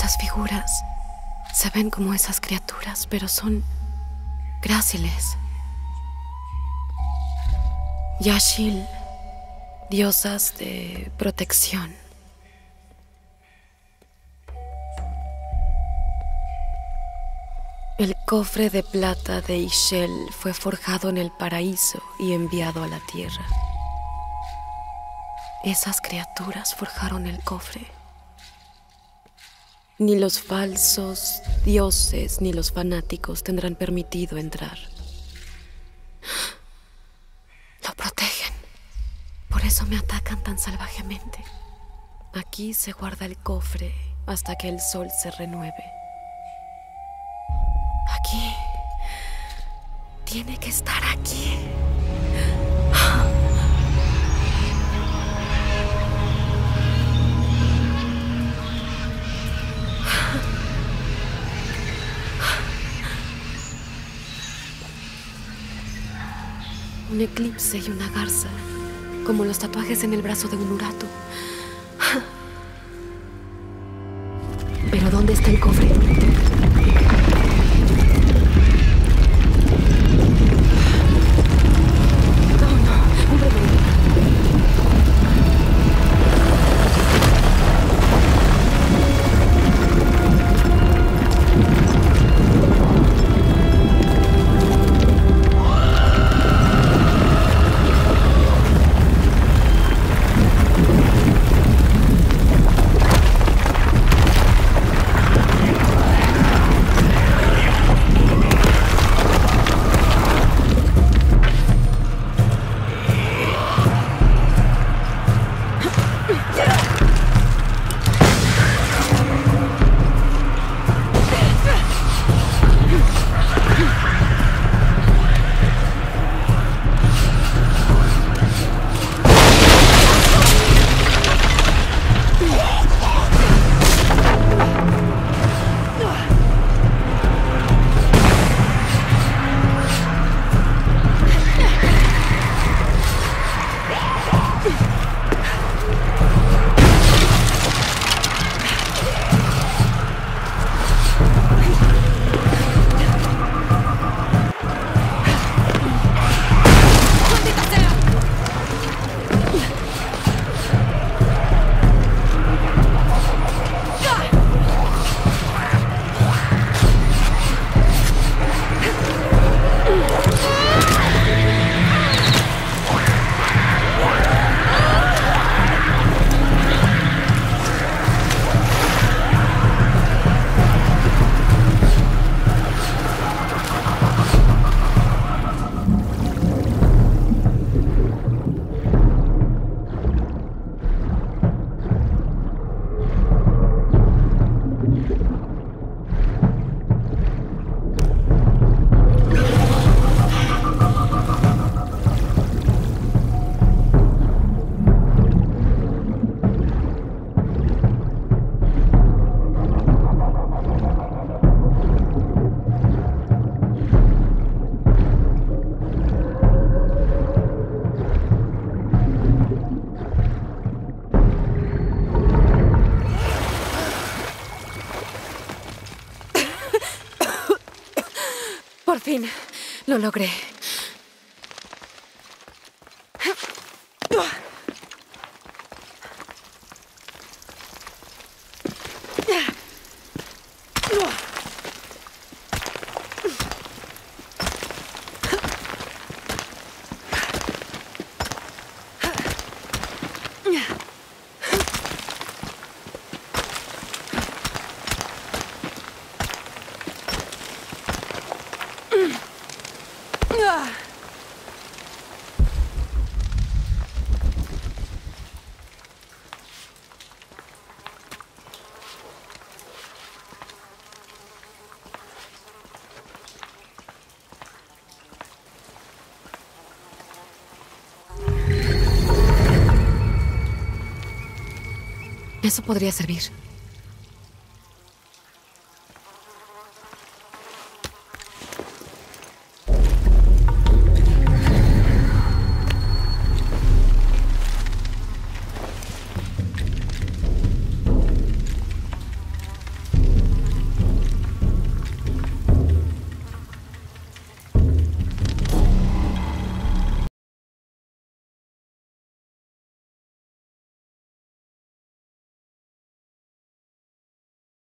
Estas figuras se ven como esas criaturas, pero son gráciles. Yashil, diosas de protección. El cofre de plata de Ishel fue forjado en el paraíso y enviado a la tierra. Esas criaturas forjaron el cofre. Ni los falsos dioses ni los fanáticos tendrán permitido entrar. Lo protegen. Por eso me atacan tan salvajemente. Aquí se guarda el cofre hasta que el sol se renueve. Aquí. Tiene que estar aquí. Un eclipse y una garza, como los tatuajes en el brazo de un urato. Pero ¿dónde está el cofre? Fin, lo logré. Eso podría servir.